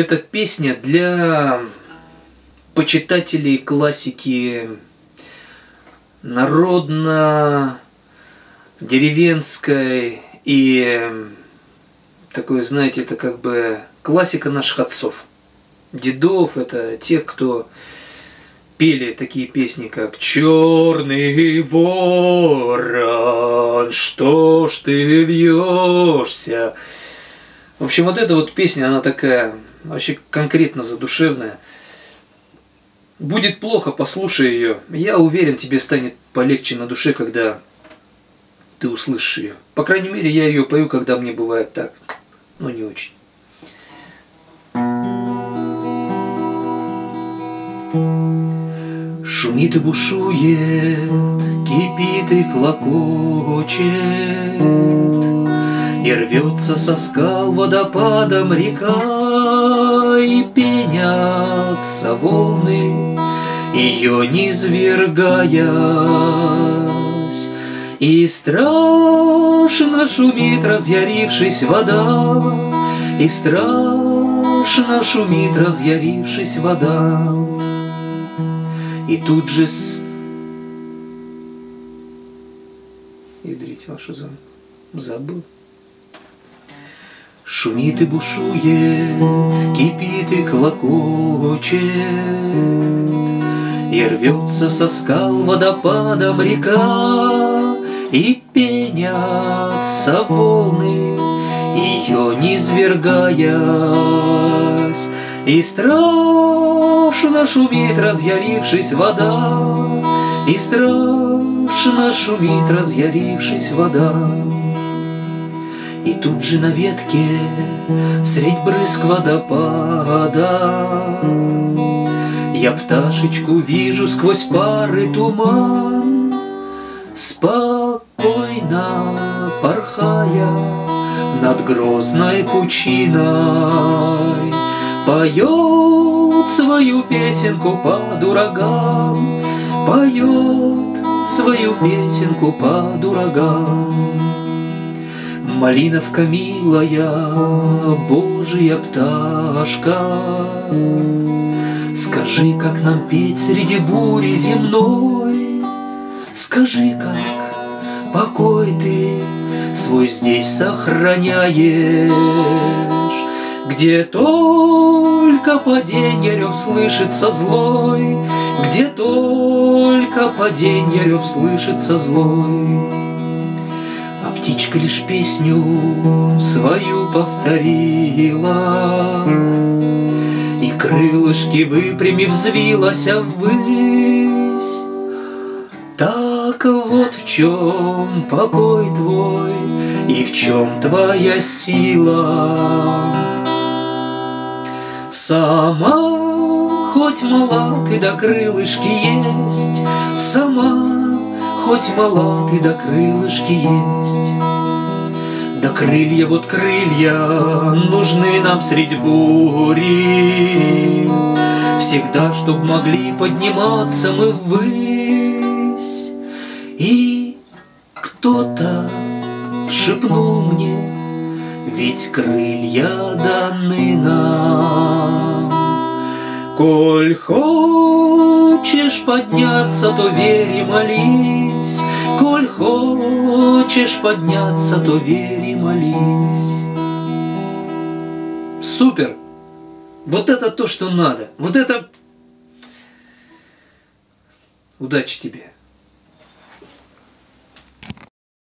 Это песня для почитателей классики народно деревенской и такой, знаете, это как бы классика наших отцов. Дедов это тех, кто пели такие песни, как «Черный ворон, что ж ты вьешься?» В общем, вот эта вот песня, она такая вообще конкретно задушевная. Будет плохо, послушай ее. Я уверен, тебе станет полегче на душе, когда ты услышишь ее. По крайней мере, я ее пою, когда мне бывает так. Но не очень. Шумит и бушует, кипит и клокочет, И рвется со скал водопадом река, И пенятся волны, ее низвергаясь. И страшно шумит разъярившись вода, И страшно шумит разъярившись вода. И тут же с... Ядрить вашу за... забыл. Шумит и бушует, кипит и клокочет, И рвется со скал водопадом река, И пенятся волны, ее низвергаясь, И страшно шумит разъярившись вода, И страшно шумит разъярившись вода. И тут же на ветке средь брызг водопада Я пташечку вижу сквозь пары туман, Спокойно порхая над грозной пучиной, Поет свою песенку под ураган, Поет свою песенку под ураган. Малиновка милая, Божья пташка, Скажи, как нам петь среди бури земной, Скажи, как покой ты свой здесь сохраняешь, Где только паденье рев слышится злой, Где только паденье рев слышится злой. Птичка лишь песню свою повторила, И крылышки выпрямив взвилась ввысь. Так вот в чем покой твой и в чем твоя сила. Сама хоть мала ты да крылышки есть, Сама Хоть мала ты, да крылышки есть. Да крылья, вот крылья, нужны нам средь бури. Всегда, чтоб могли подниматься мы ввысь. И кто-то шепнул мне, ведь крылья даны нам. Коль хочешь подняться, то верь и молись, Коль хочешь подняться, то верь и молись. Супер! Вот это то, что надо. Вот это... Удачи тебе!